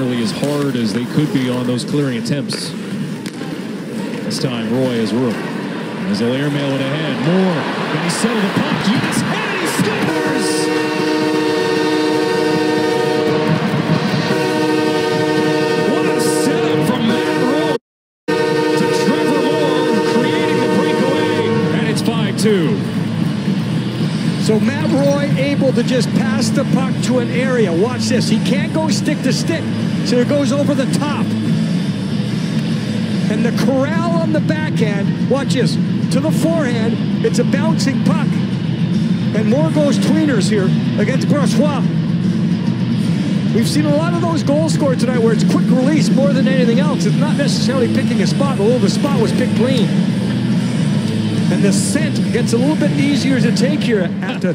nearly as hard as they could be on those clearing attempts. This time, Roy has room. As they'll airmail it ahead. Moore. Can he settle the puck? Yes, and he scores! What a setup from Matt to Trevor Moore, creating the breakaway, and it's 5-2. So Matt Roy able to just pass the puck to an area. Watch this. He can't go stick to stick, so it goes over the top. And the corral on the backhand, watch this, to the forehand, it's a bouncing puck. And Moore goes tweeners here against Brossoit. We've seen a lot of those goals scored tonight where it's quick release more than anything else. It's not necessarily picking a spot, although the spot was picked clean. And the scent gets a little bit easier to take here the